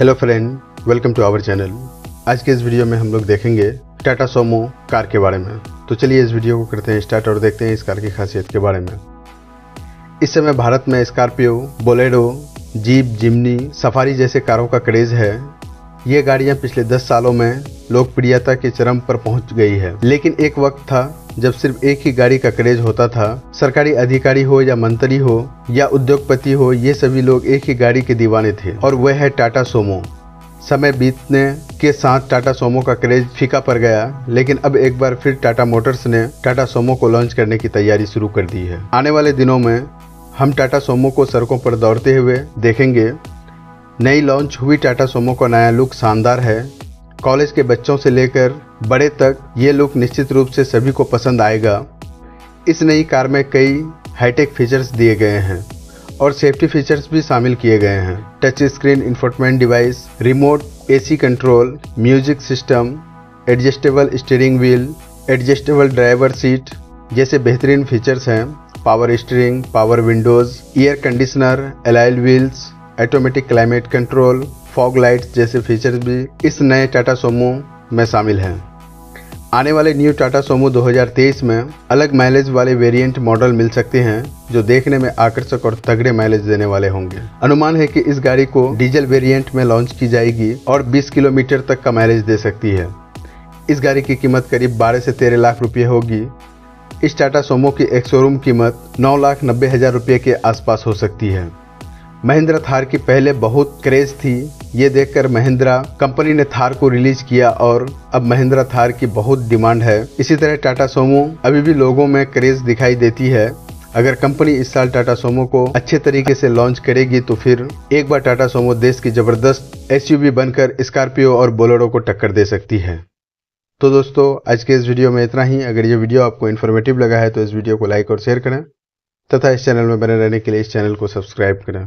Hello friend welcome to our channel आज के इस वीडियो में हम लोग देखेंगे टाटा सोमो कार के बारे में। तो चलिए इस वीडियो को करते हैं स्टार्ट और देखते हैं इस कार की खासियत के बारे में। इस समय भारत में Scorpio Bolero jeep Jimny Safari जैसे कारों का क्रेज है। ये गाड़ियाँ पिछले 10 सालों में लोकप्रियता के चरम पर पहुँच गई है। लेकिन एक वक्त था जब सिर्फ़ एक ही गाड़ी का क्रेज होता था। सरकारी अधिकारी हो या मंत्री हो या उद्योगपति हो, ये सभी लोग एक ही गाड़ी के दीवाने थे। और वह है टाटा सोमो। समय बीतने के साथ टाटा सोमो का क्रेज फीका पड़ गया, लेकिन अब एक बार फिर टाटा मोटर्स ने टाटा सोमो को लॉन्च करने की तैयारी शुरू कर दी है। आने वाले दिनों में हम टाटा सोमो को सड़कों पर दौड़ते हुए देखेंगे नई लॉन्च हुई टाटा सोमो का नया लुक शानदार है। कॉलेज के बच्चों से लेकर बड़े तक ये लुक निश्चित रूप से सभी को पसंद आएगा। इस नई कार में कई हाईटेक फीचर्स दिए गए हैं और सेफ्टी फीचर्स भी शामिल किए गए हैं। Touch screen infotainment device remote AC control music system adjustable steering wheel adjustable driver seat जैसे बेहतरीन फीचर्स हैं। Power steering power windows air conditioner alloy wheels automatic climate control fog lights जैसे features भी इस नए टाटा सोमो में शामिल हैं। आने वाले न्यू टाटा सोमो 2023 में अलग माइलेज वाले वेरिएंट मॉडल मिल सकते हैं, जो देखने में आकर्षक और तगड़े माइलेज देने वाले होंगे। अनुमान है कि इस गाड़ी को डीजल वेरिएंट में लॉन्च की जाएगी और 20 किलोमीटर तक का माइलेज दे सकती है। इस गाड़ी की कीमत करीब 12 से 13 लाख रुपये होगी। इस टाटा सोमो की एक शोरूम कीमत नौ लाख नब्बे हज़ार रुपये के आसपास हो सकती है। महिंद्रा थार की पहले बहुत क्रेज थी। ये देखकर महिंद्रा कंपनी ने थार को रिलीज़ किया और अब महिंद्रा थार की बहुत डिमांड है। इसी तरह टाटा सोमो अभी भी लोगों में क्रेज दिखाई देती है। अगर कंपनी इस साल टाटा सोमो को अच्छे तरीके से लॉन्च करेगी तो फिर एक बार टाटा सोमो देश की ज़बरदस्त एसयूवी बनकर स्कॉर्पियो और बोलेरो को टक्कर दे सकती है। तो दोस्तों, आज के इस वीडियो में इतना ही। अगर ये वीडियो आपको इन्फॉर्मेटिव लगा है तो इस वीडियो को लाइक और शेयर करें। तथा इस चैनल में बने रहने के लिए इस चैनल को सब्सक्राइब करें।